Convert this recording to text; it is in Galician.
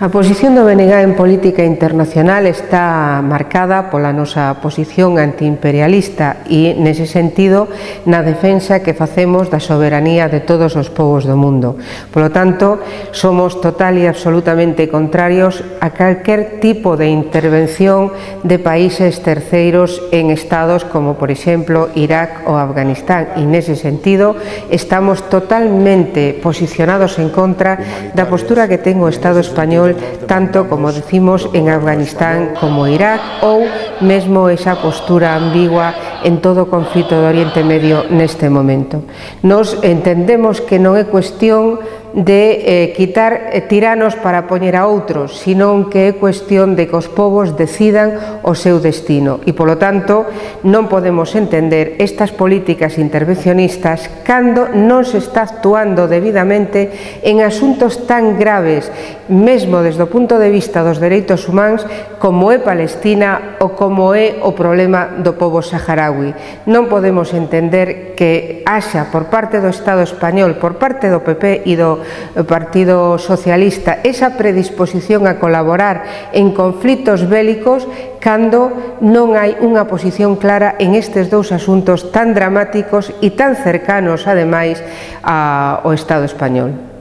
A posición do BNG en política internacional está marcada pola nosa posición antiimperialista e, nese sentido, na defensa que facemos da soberanía de todos os povos do mundo. Polo tanto, somos total e absolutamente contrarios a calquer tipo de intervención de países terceiros en estados como, por exemplo, Irak ou Afganistán. E, nese sentido, estamos totalmente posicionados en contra da postura que ten o Estado español español, tanto como decimos en Afganistán como Irak, ou mesmo esa postura ambigua en todo o conflito do Oriente Medio neste momento. Nos entendemos que non é cuestión de eh, quitar eh, tiranos para poñer a outros, senón que é cuestión de que os povos decidan o seu destino e, polo tanto, non podemos entender estas políticas intervencionistas cando non se está actuando debidamente en asuntos tan graves, mesmo desde o punto de vista dos dereitos humanos, como é Palestina ou como é o problema do povo saharaui. Non podemos entender que haxa por parte do Estado español, por parte do PP e do Eh, Partido Socialista, esa predisposición a colaborar en conflitos bélicos cando non hai unha posición clara en estes dous asuntos tan dramáticos e tan cercanos, ademais, ao Estado español.